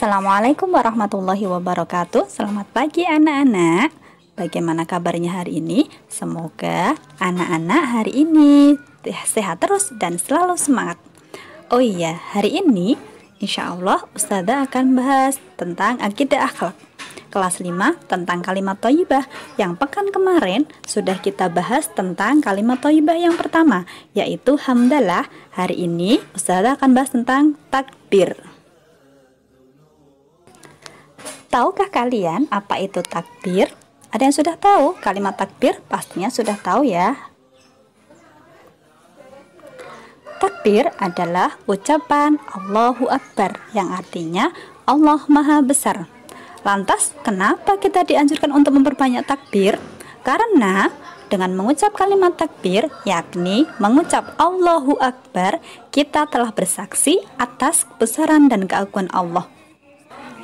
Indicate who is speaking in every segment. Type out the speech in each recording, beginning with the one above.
Speaker 1: Assalamualaikum warahmatullahi wabarakatuh. Selamat pagi anak-anak. Bagaimana kabarnya hari ini? Semoga anak-anak hari ini sehat terus dan selalu semangat. Oh iya, hari ini Insya Allah Ustazah akan bahas tentang akidah akhlak. Kelas 5 tentang kalimat toyibah Yang pekan kemarin sudah kita bahas tentang kalimat toyibah yang pertama Yaitu hamdalah. Hari ini Ustazah akan bahas tentang takbir Tahukah kalian apa itu takbir? Ada yang sudah tahu kalimat takbir? Pastinya sudah tahu ya. Takbir adalah ucapan Allahu Akbar yang artinya Allah Maha Besar. Lantas, kenapa kita dianjurkan untuk memperbanyak takbir? Karena dengan mengucap kalimat takbir, yakni mengucap Allahu Akbar, kita telah bersaksi atas kebesaran dan keagungan Allah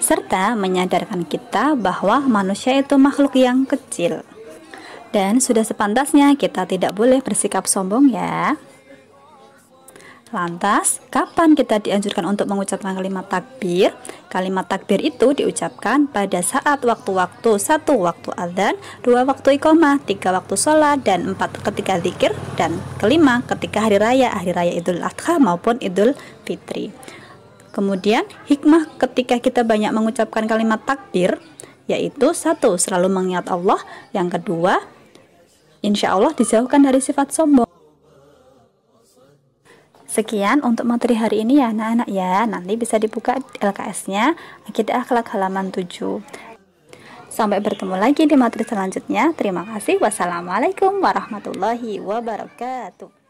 Speaker 1: serta menyadarkan kita bahwa manusia itu makhluk yang kecil. Dan sudah sepantasnya kita tidak boleh bersikap sombong ya. Lantas, kapan kita dianjurkan untuk mengucapkan kalimat takbir? Kalimat takbir itu diucapkan pada saat waktu-waktu satu waktu adzan, dua waktu iqomah, tiga waktu sholat, dan empat ketika zikir, dan kelima ketika hari raya, hari raya idul adha maupun idul fitri. Kemudian hikmah ketika kita banyak mengucapkan kalimat takbir yaitu satu selalu mengingat Allah, yang kedua insya Allah dijauhkan dari sifat sombong. Sekian untuk materi hari ini ya anak-anak ya. Nanti bisa dibuka LKS-nya Akidah Akhlak halaman 7. Sampai bertemu lagi di materi selanjutnya. Terima kasih. Wassalamualaikum warahmatullahi wabarakatuh.